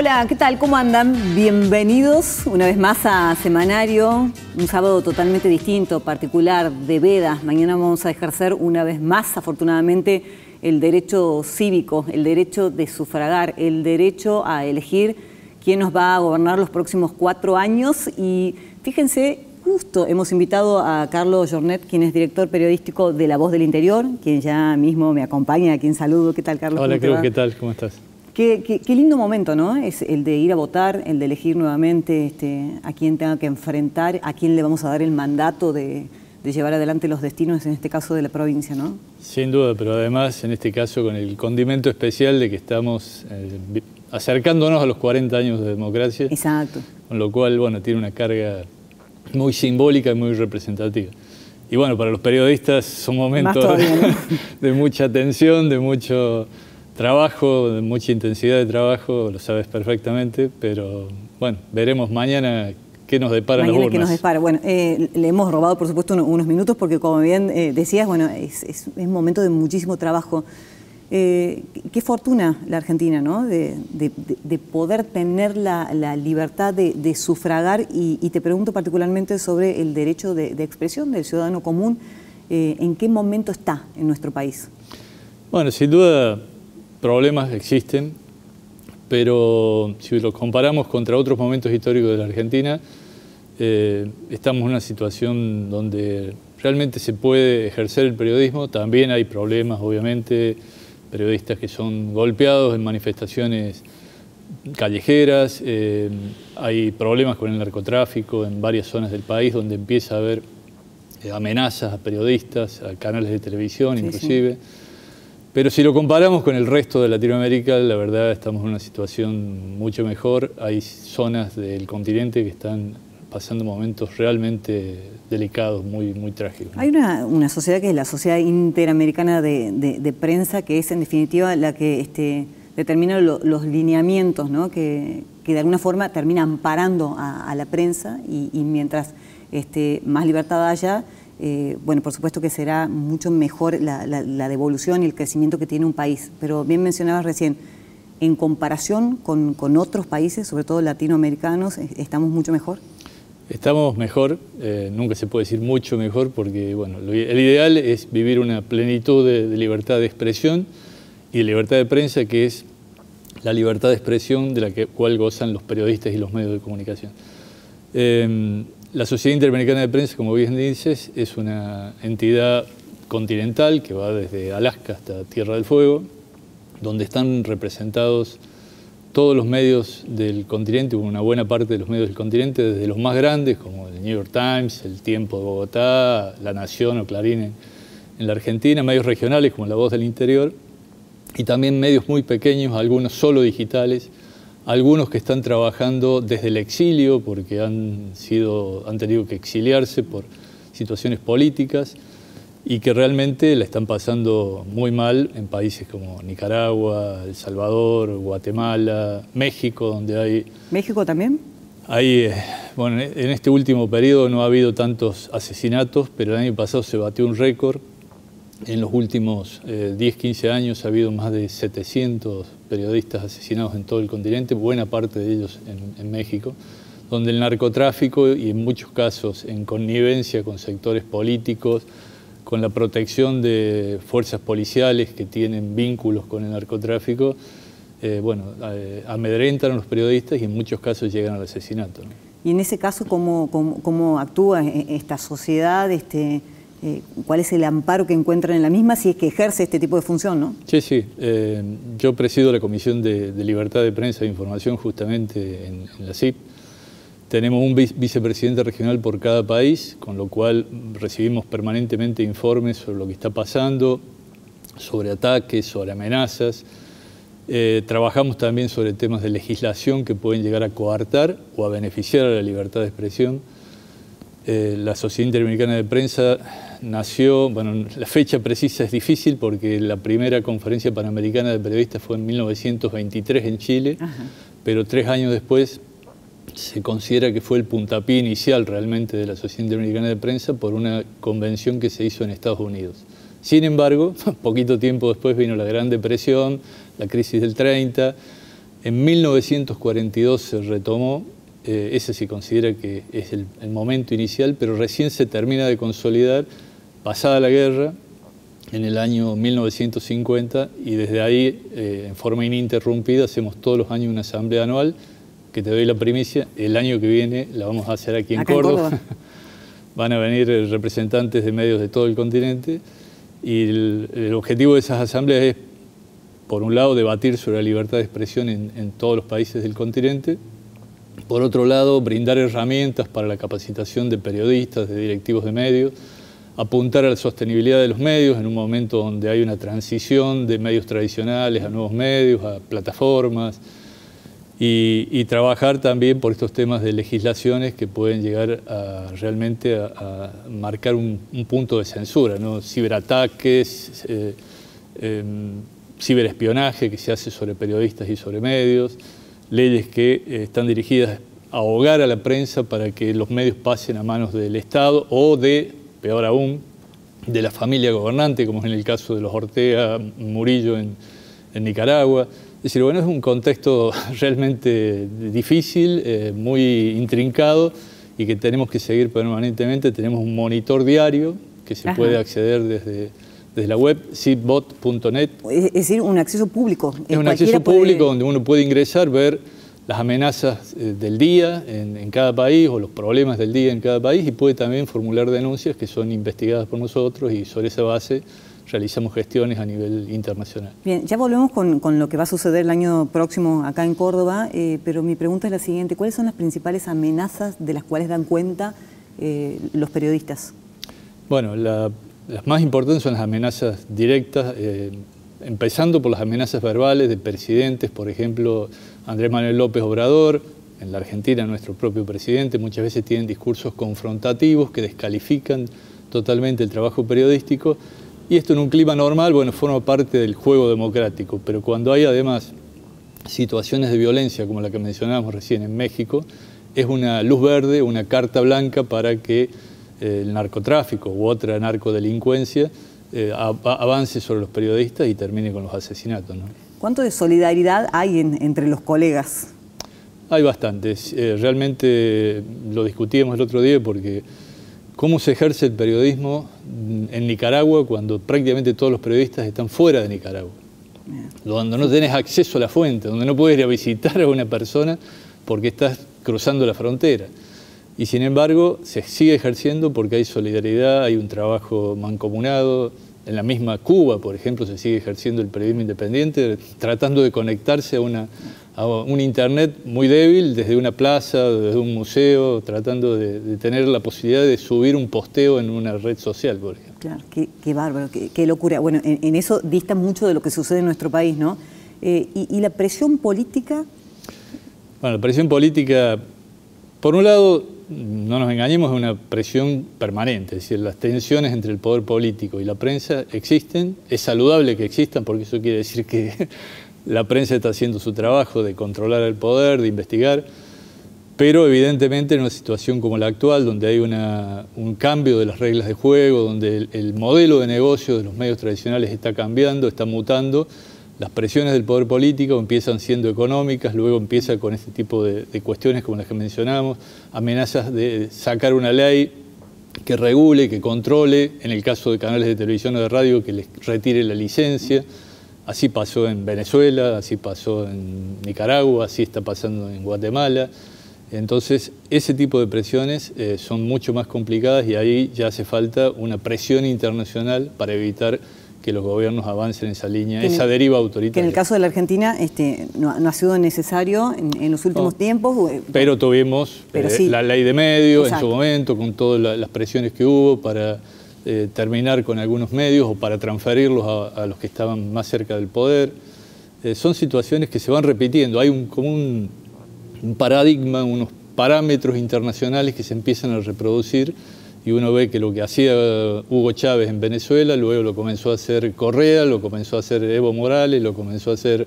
Hola, ¿qué tal? ¿Cómo andan? Bienvenidos una vez más a Semanario, un sábado totalmente distinto, particular, de vedas. Mañana vamos a ejercer una vez más, afortunadamente, el derecho cívico, el derecho de sufragar, el derecho a elegir quién nos va a gobernar los próximos cuatro años. Y fíjense, justo hemos invitado a Carlos Jornet, quien es director periodístico de La Voz del Interior, quien ya mismo me acompaña, a quien saludo. ¿Qué tal, Carlos? Hola, ¿qué tal? ¿Cómo estás? Qué, lindo momento, ¿no? Es el de ir a votar, el de elegir nuevamente este, a quién tenga que enfrentar, a quién le vamos a dar el mandato de, llevar adelante los destinos, en este caso de la provincia, ¿no? Sin duda, pero además en este caso con el condimento especial de que estamos eh, acercándonos a los 40 años de democracia. Exacto. Con lo cual, bueno, tiene una carga muy simbólica y muy representativa. Y bueno, para los periodistas son momentos de mucha tensión, de mucho trabajo, de mucha intensidad de trabajo, lo sabes perfectamente, pero bueno, veremos mañana qué nos depara mañana las qué nos depara. Bueno, eh, le hemos robado, por supuesto, unos minutos porque, como bien eh, decías, bueno, es, un momento de muchísimo trabajo. Eh, qué fortuna la Argentina, ¿no? De, poder tener la, libertad de, sufragar y, te pregunto particularmente sobre el derecho de, expresión del ciudadano común. ¿En qué momento está en nuestro país? Bueno, sin duda problemas existen, pero si los comparamos contra otros momentos históricos de la Argentina, eh, estamos en una situación donde realmente se puede ejercer el periodismo. También hay problemas, obviamente, periodistas que son golpeados en manifestaciones callejeras, eh, hay problemas con el narcotráfico en varias zonas del país donde empieza a haber eh, amenazas a periodistas, a canales de televisión inclusive. Pero si lo comparamos con el resto de Latinoamérica, la verdad estamos en una situación mucho mejor. Hay zonas del continente que están pasando momentos realmente delicados, muy, muy trágicos. Hay una, sociedad que es la Sociedad Interamericana de, Prensa, que es en definitiva la que este, determina los lineamientos, que, de alguna forma termina amparando a, la prensa y, mientras este, más libertad haya, eh, bueno, por supuesto que será mucho mejor la, devolución y el crecimiento que tiene un país. Pero bien mencionabas recién, en comparación con, otros países, sobre todo latinoamericanos, ¿estamos mucho mejor? Estamos mejor, eh, nunca se puede decir mucho mejor, porque bueno, el ideal es vivir una plenitud de, libertad de expresión y de libertad de prensa, que es la libertad de expresión de la que, cual gozan los periodistas y los medios de comunicación. Eh, la Sociedad Interamericana de Prensa, como bien dices, es una entidad continental que va desde Alaska hasta Tierra del Fuego, donde están representados todos los medios del continente, una buena parte de los medios del continente, desde los más grandes, como el New York Times, El Tiempo de Bogotá, La Nación o Clarín en, la Argentina, medios regionales como La Voz del Interior, y también medios muy pequeños, algunos solo digitales, algunos que están trabajando desde el exilio porque han, sido, han tenido que exiliarse por situaciones políticas y que realmente la están pasando muy mal en países como Nicaragua, El Salvador, Guatemala, México, donde hay... ¿México también? Hay, eh, bueno, en este último periodo no ha habido tantos asesinatos, pero el año pasado se batió un récord en los últimos 10, eh, 15 años ha habido más de 700 periodistas asesinados en todo el continente, buena parte de ellos en, México, donde el narcotráfico y en muchos casos en connivencia con sectores políticos, con la protección de fuerzas policiales que tienen vínculos con el narcotráfico, eh, bueno, eh, amedrentan a los periodistas y en muchos casos llegan al asesinato. Y en ese caso, ¿cómo, cómo actúa esta sociedad? Este eh, cuál es el amparo que encuentran en la misma si es que ejerce este tipo de función, ¿no? Sí, sí. Eh, yo presido la Comisión de, Libertad de Prensa e Información justamente en, la CIP. Tenemos un vicepresidente regional por cada país, con lo cual recibimos permanentemente informes sobre lo que está pasando, sobre ataques, sobre amenazas. Eh, trabajamos también sobre temas de legislación que pueden llegar a coartar o a beneficiar a la libertad de expresión. la Sociedad Interamericana de Prensa nació, bueno, la fecha precisa es difícil porque la primera conferencia panamericana de periodistas fue en 1923 en Chile, pero tres años después se considera que fue el puntapié inicial realmente de la Sociedad Interamericana de Prensa por una convención que se hizo en Estados Unidos. Sin embargo, poquito tiempo después vino la Gran Depresión, la crisis del 30, En 1942 se retomó, eh, ese se considera que es el, momento inicial, pero recién se termina de consolidar, pasada la guerra, en el año 1950, y desde ahí, eh, en forma ininterrumpida, hacemos todos los años una asamblea anual, que te doy la primicia, el año que viene la vamos a hacer aquí en Córdoba. Van a venir representantes de medios de todo el continente, y el objetivo de esas asambleas es por un lado, debatir sobre la libertad de expresión en, todos los países del continente, por otro lado, brindar herramientas para la capacitación de periodistas, de directivos de medios, apuntar a la sostenibilidad de los medios en un momento donde hay una transición de medios tradicionales a nuevos medios, a plataformas, y, trabajar también por estos temas de legislaciones que pueden llegar a, realmente a, marcar un, punto de censura, ¿no? ciberataques, eh, em, ciberespionaje que se hace sobre periodistas y sobre medios, leyes que eh, están dirigidas a ahogar a la prensa para que los medios pasen a manos del Estado o de, peor aún, de la familia gobernante, como es en el caso de los Ortega Murillo en, Nicaragua. Es decir, bueno, es un contexto realmente difícil, eh, muy intrincado y que tenemos que seguir permanentemente. Tenemos un monitor diario que se puede acceder desde desde la web sitbot.net. Es decir, un acceso público. Es un acceso público donde uno puede ingresar, ver las amenazas eh, del día en, cada país o los problemas del día en cada país y puede también formular denuncias que son investigadas por nosotros y sobre esa base realizamos gestiones a nivel internacional. Bien, ya volvemos con, lo que va a suceder el año próximo acá en Córdoba, eh, pero mi pregunta es la siguiente, ¿cuáles son las principales amenazas de las cuales dan cuenta eh, los periodistas? Bueno, la las más importantes son las amenazas directas, eh, empezando por las amenazas verbales de presidentes, por ejemplo, Andrés Manuel López Obrador, en la Argentina nuestro propio presidente, muchas veces tienen discursos confrontativos que descalifican totalmente el trabajo periodístico, y esto en un clima normal, bueno, forma parte del juego democrático, pero cuando hay además situaciones de violencia como la que mencionábamos recién en México, es una luz verde, una carta blanca para que el narcotráfico u otra narcodelincuencia eh, avance sobre los periodistas y termine con los asesinatos. ¿Cuánto de solidaridad hay entre los colegas? Hay bastantes. Eh, realmente lo discutíamos el otro día porque cómo se ejerce el periodismo en Nicaragua cuando prácticamente todos los periodistas están fuera de Nicaragua. Donde no tenés acceso a la fuente, donde no puedes ir a visitar a una persona porque estás cruzando la frontera. Y sin embargo, se sigue ejerciendo porque hay solidaridad, hay un trabajo mancomunado. En la misma Cuba, por ejemplo, se sigue ejerciendo el periodismo independiente, tratando de conectarse a, una, un Internet muy débil desde una plaza, desde un museo, tratando de, tener la posibilidad de subir un posteo en una red social, por ejemplo. Claro, qué, bárbaro, qué, locura. Bueno, en, eso dista mucho de lo que sucede en nuestro país, ¿no? Eh, y la presión política? Bueno, la presión política, por un lado, no nos engañemos, es una presión permanente, es decir, las tensiones entre el poder político y la prensa existen, es saludable que existan porque eso quiere decir que la prensa está haciendo su trabajo de controlar el poder, de investigar, pero evidentemente en una situación como la actual, donde hay un cambio de las reglas de juego, donde el modelo de negocio de los medios tradicionales está cambiando, está mutando, las presiones del poder político empiezan siendo económicas, luego empieza con este tipo de, cuestiones como las que mencionamos, amenazas de sacar una ley que regule, que controle, en el caso de canales de televisión o de radio, que les retire la licencia. Así pasó en Venezuela, así pasó en Nicaragua, así está pasando en Guatemala. Entonces, ese tipo de presiones eh, son mucho más complicadas y ahí ya hace falta una presión internacional para evitar que los gobiernos avancen en esa línea, esa deriva autoritaria. Que en el caso de la Argentina este, no, ha sido necesario en, los últimos tiempos. Eh, pero tuvimos eh, la ley de medios en su momento, con todas las presiones que hubo para eh, terminar con algunos medios o para transferirlos a, los que estaban más cerca del poder. son situaciones que se van repitiendo. Hay un, como un paradigma, unos parámetros internacionales que se empiezan a reproducir y uno ve que lo que hacía Hugo Chávez en Venezuela, luego lo comenzó a hacer Correa, lo comenzó a hacer Evo Morales, lo comenzó a hacer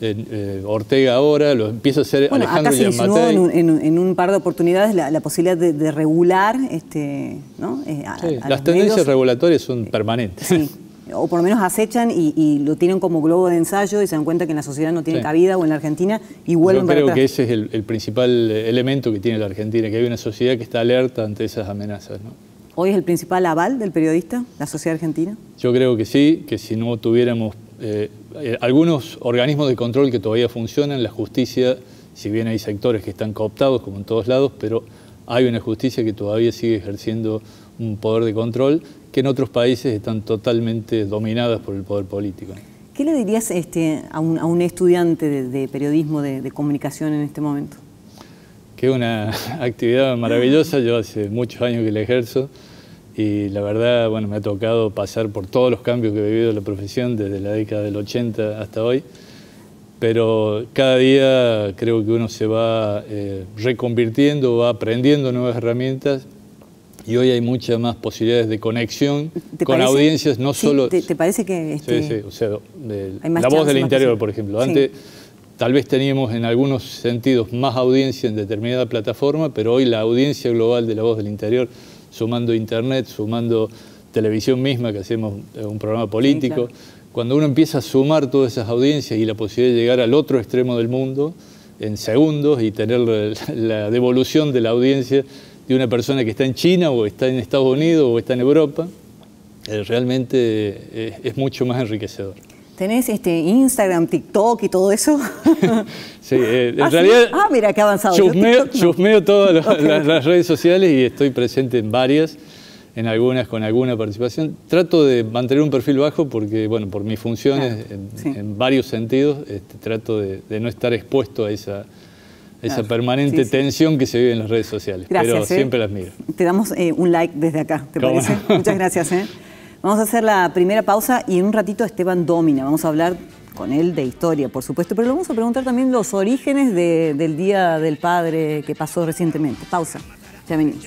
eh, eh, Ortega ahora, lo empieza a hacer bueno, Alejandro acá se en, un par de oportunidades la, posibilidad de, regular, este, ¿no? Eh, las tendencias regulatorias son permanentes. o por lo menos acechan y, lo tienen como globo de ensayo y se dan cuenta que en la sociedad no tiene cabida o en la Argentina y vuelven Yo creo que ese es el, principal elemento que tiene la Argentina, que hay una sociedad que está alerta ante esas amenazas. ¿Hoy es el principal aval del periodista, la sociedad argentina? Yo creo que sí, que si no tuviéramos eh, eh, algunos organismos de control que todavía funcionan, la justicia, si bien hay sectores que están cooptados como en todos lados, pero hay una justicia que todavía sigue ejerciendo un poder de control que en otros países están totalmente dominadas por el poder político. ¿Qué le dirías este, a, un, estudiante de, periodismo, de, comunicación en este momento? Que es una actividad maravillosa, yo hace muchos años que la ejerzo y la verdad, bueno, me ha tocado pasar por todos los cambios que he vivido en la profesión desde la década del 80 hasta hoy, pero cada día creo que uno se va eh, reconvirtiendo, va aprendiendo nuevas herramientas y hoy hay muchas más posibilidades de conexión con audiencias, no solo... ¿te, parece que...? Este... Sí, sí, o sea, la voz del interior, por ejemplo. Antes tal vez teníamos en algunos sentidos más audiencia en determinada plataforma, pero hoy la audiencia global de la voz del interior, sumando internet, sumando televisión misma, que hacemos eh, un programa político, cuando uno empieza a sumar todas esas audiencias y la posibilidad de llegar al otro extremo del mundo en segundos y tener la devolución de la audiencia de una persona que está en China o está en Estados Unidos o está en Europa, eh, realmente eh, es, mucho más enriquecedor. ¿Tenés este Instagram, TikTok y todo eso? sí, eh, en ¿Ah, realidad. Ah, mira, qué avanzado. Chusmeo, todas las, redes sociales y estoy presente en varias, en algunas con alguna participación. Trato de mantener un perfil bajo porque, bueno, por mis funciones, en, varios sentidos, este, trato de, no estar expuesto a esa, esa permanente tensión que se vive en las redes sociales. pero ¿eh? siempre las miro. Te damos eh, un like desde acá, ¿te parece? Muchas gracias. ¿eh? Vamos a hacer la primera pausa y en un ratito Esteban Domina. Vamos a hablar con él de historia, por supuesto, pero le vamos a preguntar también los orígenes del Día del Padre que pasó recientemente. Pausa. Ya venimos.